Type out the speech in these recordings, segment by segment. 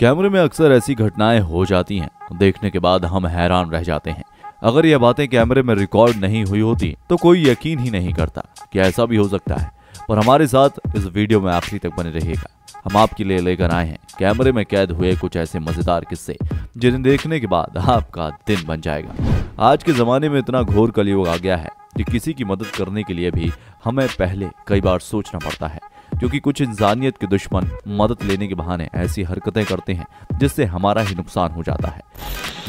कैमरे में अक्सर ऐसी घटनाएँ हो जाती हैं, देखने के बाद हम हैरान रह जाते हैं। अगर यह बातें कैमरे में रिकॉर्ड नहीं हुई होती तो कोई यकीन ही नहीं करता कि ऐसा भी हो सकता है। पर हमारे साथ इस वीडियो में आखिरी तक बने रहिएगा। हम आपके लिए लेकर आए हैं। कैमरे में कैद हुए कुछ ऐसे मज़ेदार किस्से, जिन्हें देखने के बाद आपका दिन बन जाएगा। आज के जमाने में इतना घोर कलयुग आ गया है कि किसी की मदद करने के लिए भी हमें पहले कई बार सोचना पड़ता है। क्योंकि कुछ इंसानियत के दुश्मन मदद लेने के बहाने ऐसी हरकतें करते हैं, जिससे हमारा ही नुकसान हो जाता है।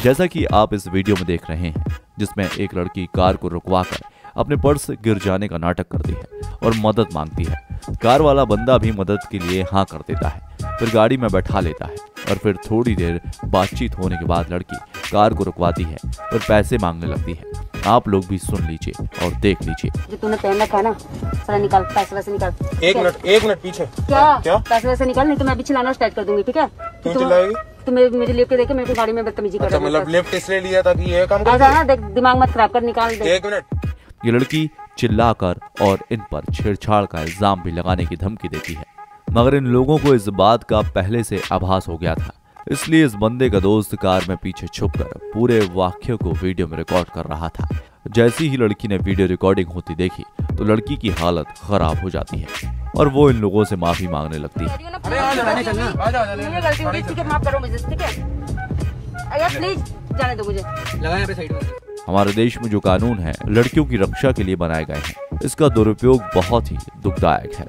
जैसा कि आप इस वीडियो में देख रहे हैं, जिसमें एक लड़की कार को रुकवा कर अपने पर्स गिर जाने का नाटक करती है और मदद मांगती है। कार वाला बंदा भी मदद के लिए हाँ कर देता है, फिर गाड़ी में बैठा लेता है और फिर थोड़ी देर बातचीत होने के बाद लड़की कार को रुकवाती है और पैसे मांगने लगती है। आप लोग भी सुन लीजिए और देख लीजिए। जो तूने पहन रखा है ना सारा निकाल पैसे वैसे निकाल। एक मिनट एक मिनट पीछे। क्या? क्या? पैसे वैसे निकाल नहीं तो मैं अभी चिल्लाना स्टार्ट कर दूँगी ठीक है? क्यों चिल्लाएगी? तुम मेरे मेरी लिफ्ट देखे मेरे को गाड़ी में बदतमीजी कर अच्छा मतलब लिफ्ट इसलिए लिया था कि ये काम कर ना देख दिमाग मत खराब कर निकाल दे। एक मिनट। ये लड़की चिल्लाकर और इन पर छेड़छाड़ का इल्ज़ाम भी लगाने की धमकी देती है। मगर इन लोगों को इस बात का पहले से आभास हो गया था। इसलिए इस बंदे का दोस्त कार में पीछे छुपकर पूरे वाक्य को वीडियो में रिकॉर्ड कर रहा था जैसी ही लड़की ने वीडियो रिकॉर्डिंग होती देखी तो लड़की की हालत खराब हो जाती है और वो इन लोगों से माफ़ी मांगने लगती है अरे आ जा आ जा आ जा ये गलती हो गई ठीक है माफ़ करो मुझे ठीक है यार प्लीज़ जाने दो मुझे लगा यहाँ पे साइड में हमारे देश में जो कानून है लड़कियों की रक्षा के लिए बनाए गए हैं इसका दुरुपयोग बहुत ही दुखदायक है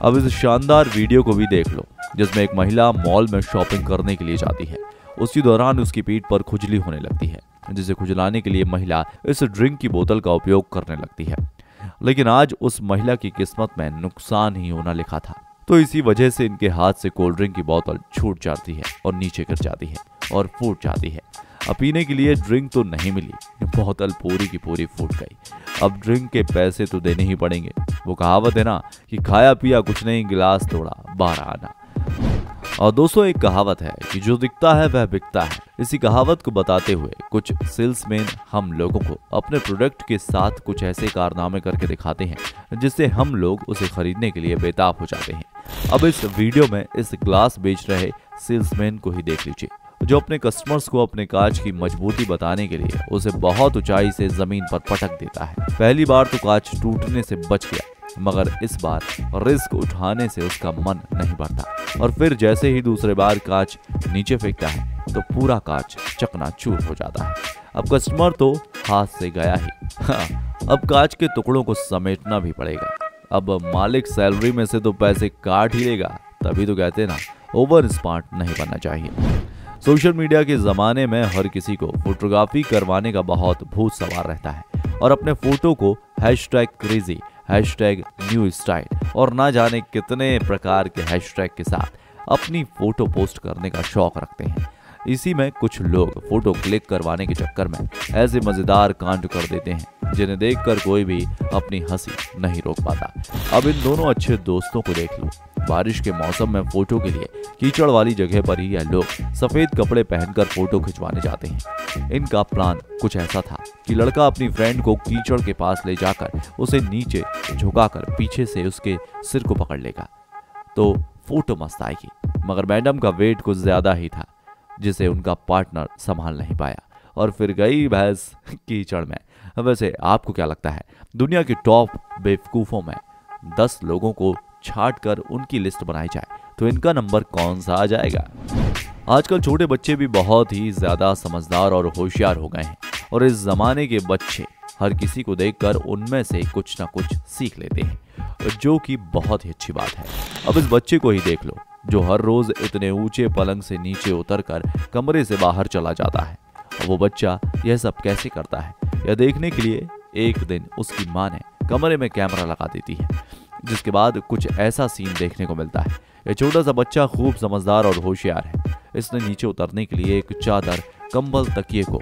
अब इस शानदार वीडियो को भी देख लो जिसमें एक महिला मॉल में शॉपिंग करने के लिए जाती है। उसी दौरान उसकी पीठ पर खुजली होने लगती है, जिसे खुजलाने के लिए महिला इस ड्रिंक की बोतल का उपयोग करने लगती है। लेकिन आज उस महिला की किस्मत में नुकसान ही होना लिखा था। तो इसी वजह से इनके हाथ से कोल्ड ड्रिंक की बोतल छूट जाती है और नीचे गिर जाती है और फूट जाती है। अब पीने के लिए ड्रिंक तो नहीं मिली, बोतल पूरी की पूरी फूट गई। अब ड्रिंक के पैसे तो देने ही पड़ेंगे। वो कहावत है ना कि खाया पिया कुछ नहीं, गिलास तोड़ा बारह आना। और दोस्तों, एक कहावत है कि जो दिखता है, वह बिकता है। इसी कहावत को बताते हुए कुछ सेल्समैन हम लोगों को अपने प्रोडक्ट के साथ कुछ ऐसे कारनामे करके दिखाते हैं, जिससे हम लोग उसे खरीदने के लिए बेताब हो जाते हैं। अब इस वीडियो में इस ग्लास बेच रहे सेल्समैन को ही देख लीजिए। जो अपने कस्टमर्स को अपने कांच की मजबूती बताने के लिए उसे बहुत ऊंचाई से ज़मीन पर पटक देता है। पहली बार तो कांच टूटने से बच गया मगर इस बार रिस्क उठाने से उसका मन नहीं बढ़ता और फिर जैसे ही दूसरे बार कांच नीचे फेंकता है तो पूरा कांच चकनाचूर हो जाता है। अब कस्टमर तो हाथ से गया ही। हाँ, अब कांच के टुकड़ों को समेटना भी पड़ेगा। अब मालिक सैलरी में से तो पैसे काट ही लेगा तभी तो कहते ना ओवर स्मार्ट नहीं बनना चाहिए। सोशल मीडिया के जमाने में हर किसी को फोटोग्राफी करवाने का बहुत भूत सवार रहता है और अपने फ़ोटो को hashtag crazy, hashtag new style और ना जाने कितने प्रकार के हैशटैग के साथ अपनी फ़ोटो पोस्ट करने का शौक रखते हैं। इसी में कुछ लोग फ़ोटो क्लिक करवाने के चक्कर में ऐसे मज़ेदार कांड कर देते हैं, जिन्हें देखकर कोई भी अपनी हँसी नहीं रोक पाता। अब इन दोनों अच्छे दोस्तों को देख लो। बारिश के मौसम में फ़ोटो के लिए कीचड़ वाली जगह पर ही यह लोग सफ़ेद कपड़े पहनकर फ़ोटो खिंचवाने जाते हैं। इनका प्लान कुछ ऐसा था कि लड़का अपनी फ्रेंड को कीचड़ के पास ले जाकर उसे नीचे झुकाकर पीछे से उसके सिर को पकड़ लेगा। तो फ़ोटो मस्त आएगी, मगर मैडम का वेट कुछ ज़्यादा ही था, जिसे उनका पार्टनर संभाल नहीं पाया। और फिर गई भैंस कीचड़ में। वैसे आपको क्या लगता है, दुनिया के टॉप बेवकूफ़ों में दस लोगों को छाट कर उनकी लिस्ट बनाई जाए। तो इनका नंबर कौन सा आ जाएगा? आजकल छोटे बच्चे भी बहुत ही ज़्यादा समझदार और होशियार हो गए हैं और इस जमाने के बच्चे हर किसी को देखकर उनमें से कुछ ना कुछ सीख लेते हैं, जो कि बहुत ही अच्छी बात है। अब इस बच्चे को ही देख लो, जो हर रोज इतने ऊँचे पलंग से नीचे उतरकर कमरे से बाहर चला जाता है। वो बच्चा यह सब कैसे करता है? यह देखने के लिए एक दिन उसकी माँ ने कमरे में कैमरा लगा देती है। जिसके बाद कुछ ऐसा सीन देखने को मिलता है। यह छोटा सा बच्चा खूब समझदार और होशियार है। इसने नीचे उतरने के लिए एक चादर, कंबल, तकिए को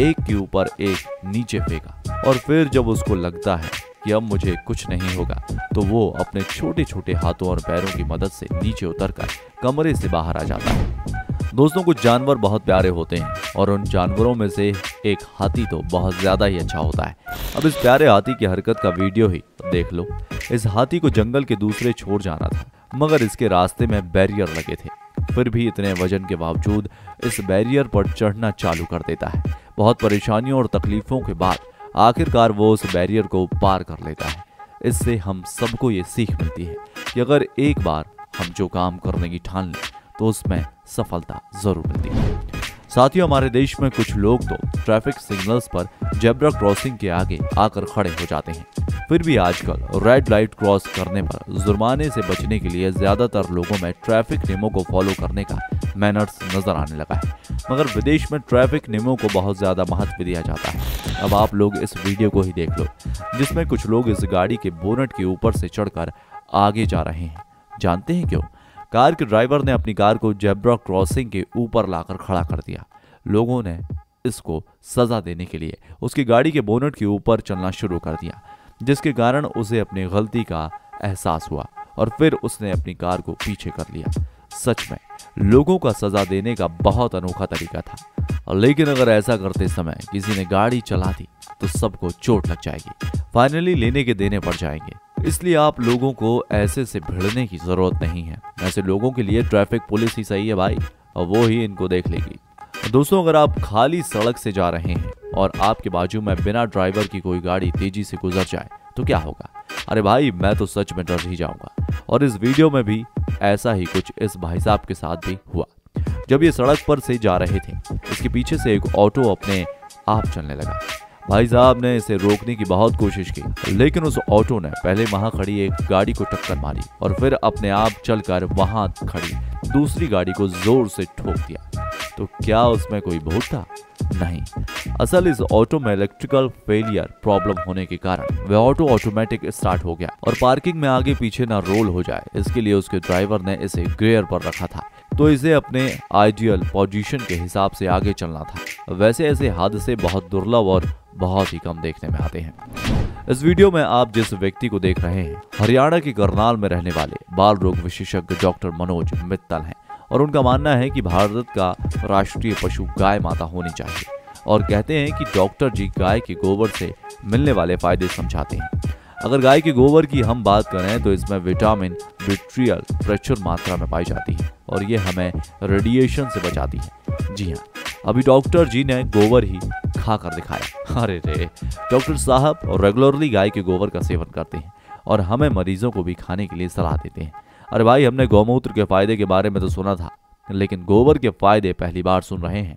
एक के ऊपर एक नीचे फेंका और फिर जब उसको लगता है कि अब मुझे कुछ नहीं होगा तो वो अपने छोटे छोटे हाथों और पैरों की मदद से नीचे उतरकर कमरे से बाहर आ जाता है। दोस्तों, कुछ जानवर बहुत प्यारे होते हैं और उन जानवरों में से एक हाथी तो बहुत ज़्यादा ही अच्छा होता है। अब इस प्यारे हाथी की हरकत का वीडियो ही देख लो। इस हाथी को जंगल के दूसरे छोड़ जाना था, मगर इसके रास्ते में बैरियर लगे थे। फिर भी इतने वज़न के बावजूद इस बैरियर पर चढ़ना चालू कर देता है। बहुत परेशानियों और तकलीफों के बाद आखिरकार वो उस बैरियर को पार कर लेता है। इससे हम सबको ये सीख मिलती है कि अगर एक बार हम जो काम करने की ठान लें तो उसमें सफलता ज़रूर मिलती है। साथियों, हमारे देश में कुछ लोग तो ट्रैफ़िक सिग्नल्स पर जेब्रा क्रॉसिंग के आगे आकर खड़े हो जाते हैं। फिर भी आजकल रेड लाइट क्रॉस करने पर जुर्माने से बचने के लिए ज़्यादातर लोगों में ट्रैफ़िक नियमों को फॉलो करने का मैनर्स नज़र आने लगा है। मगर विदेश में ट्रैफ़िक नियमों को बहुत ज़्यादा महत्व दिया जाता है। अब आप लोग इस वीडियो को ही देख लो, जिसमें कुछ लोग इस गाड़ी के बोनट के ऊपर से चढ़कर आगे जा रहे हैं। जानते हैं क्यों? कार के ड्राइवर ने अपनी कार को जेब्रा क्रॉसिंग के ऊपर लाकर खड़ा कर दिया। लोगों ने इसको सजा देने के लिए उसकी गाड़ी के बोनट के ऊपर चलना शुरू कर दिया। जिसके कारण उसे अपनी गलती का एहसास हुआ और फिर उसने अपनी कार को पीछे कर लिया। सच में, लोगों का सजा देने का बहुत अनोखा तरीका था। लेकिन अगर ऐसा करते समय किसी ने गाड़ी चला दी तो सबको चोट लग जाएगी। फाइनली लेने के देने पड़ जाएँगे। इसलिए आप लोगों को ऐसे से भिड़ने की ज़रूरत नहीं है। ऐसे लोगों के लिए ट्रैफ़िक पुलिस ही सही है भाई, और वो ही इनको देख लेगी। दोस्तों, अगर आप खाली सड़क से जा रहे हैं और आपके बाजू में बिना ड्राइवर की कोई गाड़ी तेज़ी से गुजर जाए तो क्या होगा? अरे भाई, मैं तो सच में डर ही जाऊँगा। और इस वीडियो में भी ऐसा ही कुछ इस भाई साहब के साथ भी हुआ। जब ये सड़क पर से जा रहे थे इसके पीछे से एक ऑटो अपने आप चलने लगा। भाई साहब ने इसे रोकने की बहुत कोशिश की, लेकिन उस ऑटो ने पहले वहाँ खड़ी एक गाड़ी को टक्कर मारी और फिर अपने आप चलकर वहाँ खड़ी दूसरी गाड़ी को ज़ोर से ठोक दिया। तो क्या उसमें कोई भूत था? नहीं। असल इस ऑटो में इलेक्ट्रिकल फेलियर प्रॉब्लम होने के कारण वह ऑटो ऑटोमेटिक स्टार्ट हो गया और पार्किंग में आगे पीछे ना रोल हो जाए। इसके लिए उसके ड्राइवर ने इसे ग्रेयर पर रखा था तो इसे अपने आइडियल पोजीशन के हिसाब से आगे चलना था। वैसे ऐसे हादसे बहुत दुर्लभ और बहुत ही कम देखने में आते हैं। इस वीडियो में आप जिस व्यक्ति को देख रहे हैं, हरियाणा के करनाल में रहने वाले बाल रोग विशेषज्ञ डॉक्टर मनोज मित्तल हैं। और उनका मानना है कि भारत का राष्ट्रीय पशु गाय माता होनी चाहिए। और कहते हैं कि डॉक्टर जी गाय के गोबर से मिलने वाले फ़ायदे समझाते हैं। अगर गाय के गोबर की हम बात करें तो इसमें विटामिन, विट्रियल, प्रचुर मात्रा में पाई जाती है और ये हमें रेडिएशन से बचाती है। जी हाँ अभी डॉक्टर जी ने गोबर ही खा कर दिखाया। अरे रे, डॉक्टर साहब रेगुलरली गाय के गोबर का सेवन करते हैं और हमें मरीजों को भी खाने के लिए सलाह देते हैं। अरे भाई, हमने गौमूत्र के फ़ायदे के बारे में तो सुना था, लेकिन गोबर के फ़ायदे पहली बार सुन रहे हैं।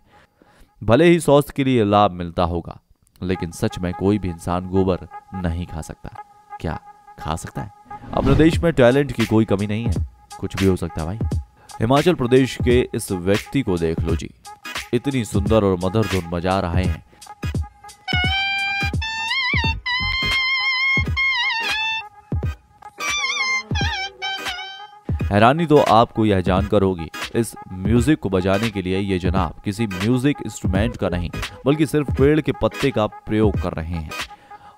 भले ही स्वास्थ्य के लिए लाभ मिलता होगा, लेकिन सच में कोई भी इंसान गोबर नहीं खा सकता। क्या खा सकता है? अपने देश में टैलेंट की कोई कमी नहीं है। कुछ भी हो सकता भाई। हिमाचल प्रदेश के इस व्यक्ति को देख लो जी। इतनी सुंदर और मधुर धुन बजा रहे हैं। हैरानी तो आपको यह जानकर होगी, इस म्यूज़िक को बजाने के लिए ये जनाब किसी म्यूज़िक इंस्ट्रूमेंट का नहीं, बल्कि सिर्फ़ पेड़ के पत्ते का प्रयोग कर रहे हैं।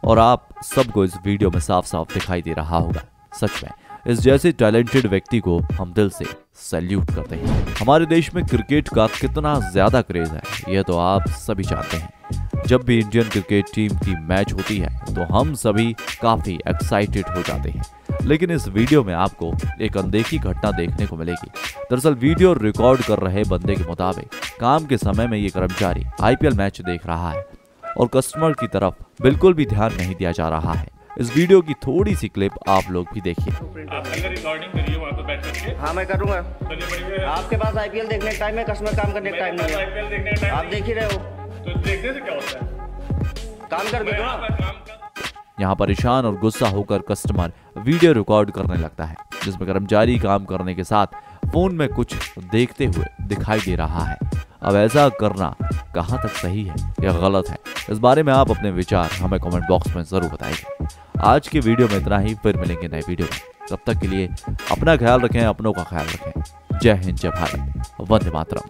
और आप सबको इस वीडियो में साफ़ साफ़ दिखाई दे रहा होगा, सच में। इस जैसे टैलेंटेड व्यक्ति को हम दिल से सैल्यूट करते हैं। हमारे देश में क्रिकेट का कितना ज़्यादा क्रेज है यह तो आप सभी जानते हैं। जब भी इंडियन क्रिकेट टीम की मैच होती है तो हम सभी काफ़ी एक्साइटेड हो जाते हैं। लेकिन इस वीडियो में आपको एक अनदेखी घटना देखने को मिलेगी। दरअसल वीडियो रिकॉर्ड कर रहे बंदे के मुताबिक काम के समय में ये कर्मचारी आईपीएल मैच देख रहा है और कस्टमर की तरफ़ बिल्कुल भी ध्यान नहीं दिया जा रहा है। इस वीडियो की थोड़ी सी क्लिप आप लोग भी देखिए। हाँ मैं करूँगा। आपके पास आईपीएल देखने का टाइम है कस्टमर काम करने का टाइम नहीं है। आप देख ही रहे हो। तो देखने से क्या होता है? काम कर दो ना। यहाँ परेशान और गुस्सा होकर कस्टमर वीडियो रिकॉर्ड करने लगता है, जिसमें कर्मचारी काम करने के साथ फ़ोन में कुछ देखते हुए दिखाई दे रहा है। अब ऐसा करना कहाँ तक सही है? या गलत है। इस बारे में आप अपने विचार हमें कमेंट बॉक्स में ज़रूर बताइए। आज के वीडियो में इतना ही, फिर मिलेंगे नए वीडियो में। तब तक के लिए अपना ख्याल रखें, अपनों का ख्याल रखें। जय हिंद, जय भारत। वंदे मातरम।